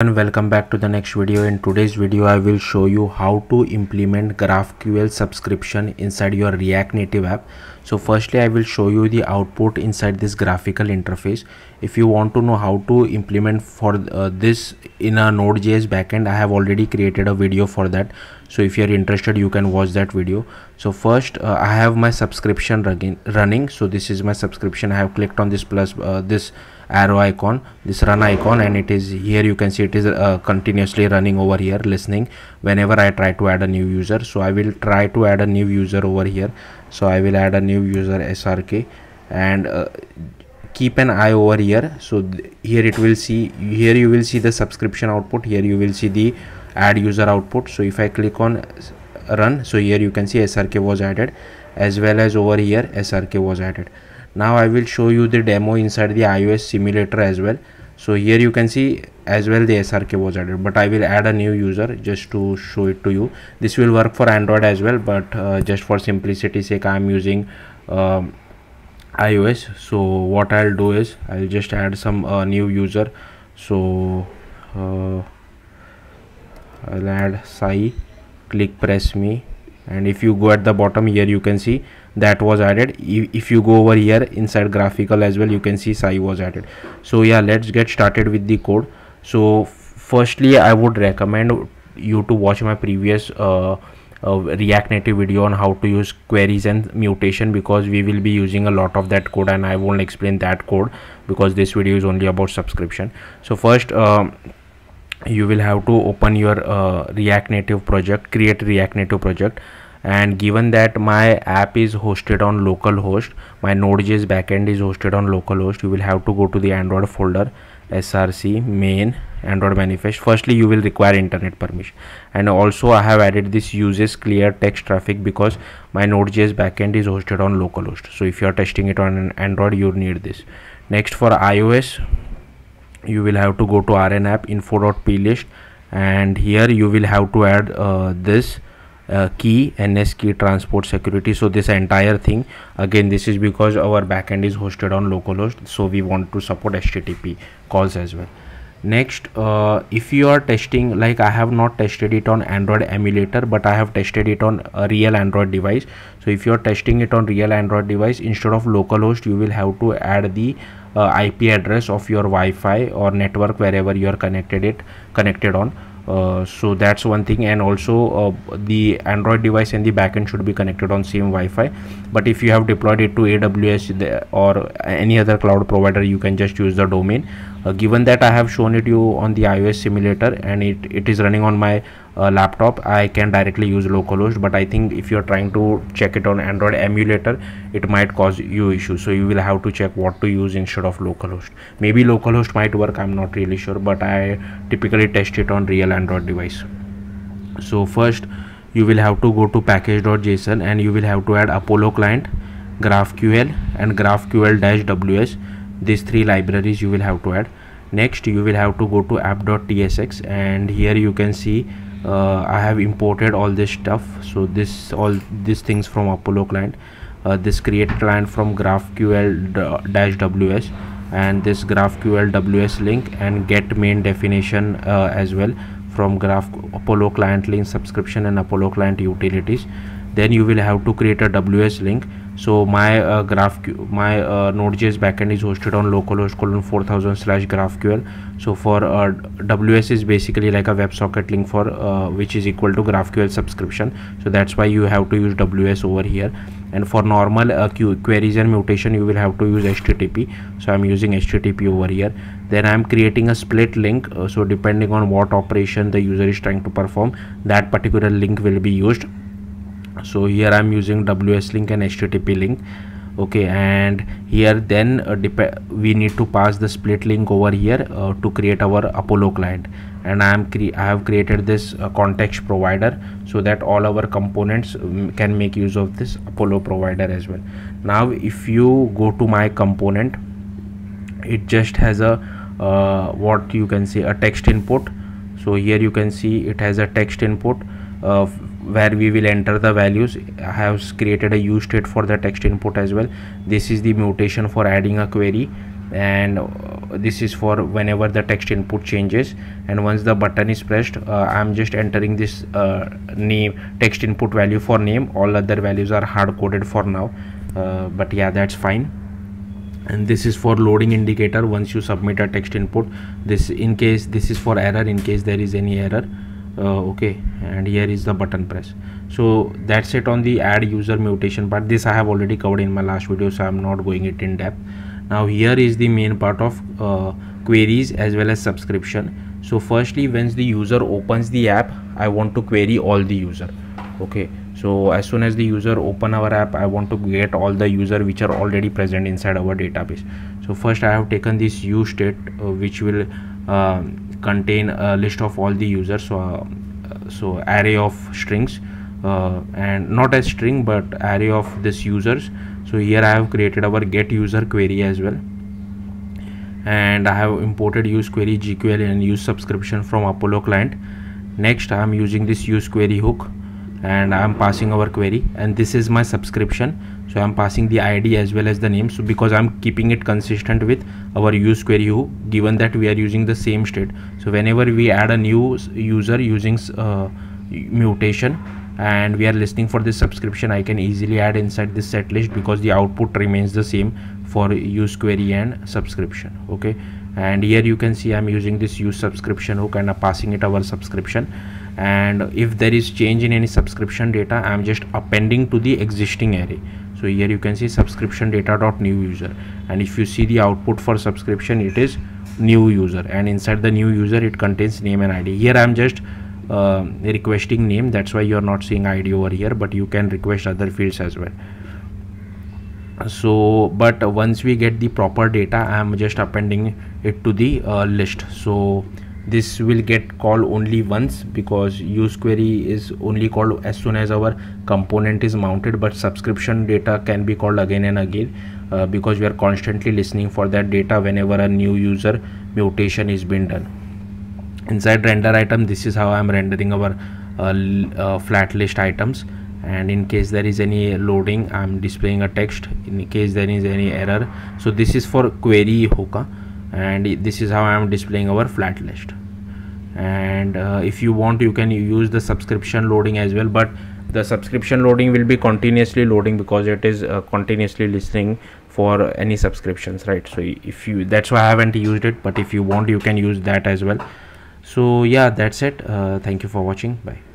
and welcome back to the next video. In today's video i will show you how to implement graphql subscription inside your react native app so firstly i will show you the output inside this GraphiQL interface. If you want to know how to implement for uh, this in a node.js backend i have already created a video for that. So if you are interested you can watch that video. So first uh, i have my subscription running. So this is my subscription. I have clicked on this plus uh, this arrow icon this run icon and it is here. You can see it is uh, continuously running over here listening whenever i try to add a new user. So i will try to add a new user over here so i will add a new user srk and uh, keep an eye over here. So here it will see here you will see the subscription output here you will see the add user output. So if i click on run so here you can see srk was added as well as over here srk was added. Now i will show you the demo inside the ios simulator as well so here you can see as well the srk was added but i will add a new user just to show it to you. This will work for android as well but uh, just for simplicity sake i am using um, ios. So what i'll do is i'll just add some uh, new user. So uh, i'll add sai click press me and if you go at the bottom here you can see that was added. If you go over here inside GraphiQL as well you can see sai was added. So yeah let's get started with the code. So firstly i would recommend you to watch my previous uh, uh, react native video on how to use queries and mutation because we will be using a lot of that code and i won't explain that code because this video is only about subscription. So first um, you will have to open your uh, react native project create react native project and given that my app is hosted on localhost my node.js backend is hosted on localhost you will have to go to the android folder src main android manifest. Firstly you will require internet permission. And also i have added this uses clear text traffic because my node.js backend is hosted on localhost so if you are testing it on an android you need this. Next for ios you will have to go to rn app info.plist and here you will have to add uh, this uh, key ns key transport security so this entire thing again this is because our backend is hosted on localhost so we want to support http calls as well. Next uh, if you are testing like i have not tested it on android emulator but i have tested it on a real android device. So if you are testing it on real android device instead of localhost you will have to add the uh, ip address of your wi-fi or network wherever you are connected it connected on uh, so that's one thing. And also uh, the android device and the backend should be connected on same wi-fi. But if you have deployed it to aws or any other cloud provider you can just use the domain. Uh, given that i have shown it you on the ios simulator and it, it is running on my uh, laptop i can directly use localhost but i think if you're trying to check it on android emulator it might cause you issues. So you will have to check what to use instead of localhost. Maybe localhost might work i'm not really sure but i typically test it on real android device. So first you will have to go to package.json and you will have to add apollo client graphql and graphql-ws these three libraries you will have to add. Next you will have to go to app.tsx and here you can see uh, I have imported all this stuff. So this all these things from Apollo client. Uh, this create client from GraphQL dash WS and this GraphQL WS link and get main definition uh, as well from Graph Apollo client link subscription and Apollo client utilities. Then you will have to create a ws link so my uh, graph my uh, node.js backend is hosted on localhost colon 4000 slash graphql. So for uh, ws is basically like a websocket link for uh, which is equal to graphql subscription. So that's why you have to use ws over here. And for normal uh, queries and mutation you will have to use http so i'm using http over here. Then i'm creating a split link. Uh, so depending on what operation the user is trying to perform that particular link will be used so here i'm using ws link and http link. Okay and here then uh, we need to pass the split link over here uh, to create our apollo client. And i am i have created this uh, context provider so that all our components um, can make use of this apollo provider as well. Now if you go to my component it just has a uh, what you can say a text input. So here you can see it has a text input uh, where we will enter the values i have created a use state for the text input as well. This is the mutation for adding a query and uh, this is for whenever the text input changes. And once the button is pressed uh, i'm just entering this uh, name text input value for name. All other values are hard coded for now uh, but yeah that's fine. And this is for loading indicator. Once you submit a text input this in case this is for error in case there is any error uh, okay and here is the button press. So that's it on the add user mutation part. This i have already covered in my last video so i'm not going it in depth. Now here is the main part of uh, queries as well as subscription. So firstly once the user opens the app i want to query all the user. Okay so as soon as the user open our app i want to get all the user which are already present inside our database. So first i have taken this use state uh, which will uh, contain a list of all the users so uh, so array of strings uh, and not a string but array of this users. So here i have created our get user query as well. And i have imported use query gql and use subscription from apollo client. Next i am using this use query hook and i am passing our query. And this is my subscription. So i'm passing the id as well as the name. So because i'm keeping it consistent with our use query hook given that we are using the same state. So whenever we add a new user using uh, mutation and we are listening for this subscription i can easily add inside this set list because the output remains the same for use query and subscription. Okay? And here you can see i'm using this use subscription hook and I'm passing it our subscription and if there is change in any subscription data i'm just appending to the existing array. So here you can see subscription data dot new user. And if you see the output for subscription it is new user. And inside the new user it contains name and id here i'm just uh, requesting name. That's why you're not seeing id over here but you can request other fields as well. So but once we get the proper data i'm just appending it to the uh, list. So this will get called only once because use query is only called as soon as our component is mounted but subscription data can be called again and again uh, because we are constantly listening for that data whenever a new user mutation is being done. Inside render item this is how i'm rendering our uh, uh, flat list items. And in case there is any loading i'm displaying a text. In case there is any error so this is for query hook and this is how i am displaying our flat list and uh, if you want you can use the subscription loading as well but the subscription loading will be continuously loading because it is uh, continuously listening for any subscriptions right? So if you that's why i haven't used it but if you want you can use that as well. So yeah that's it. Uh, thank you for watching. Bye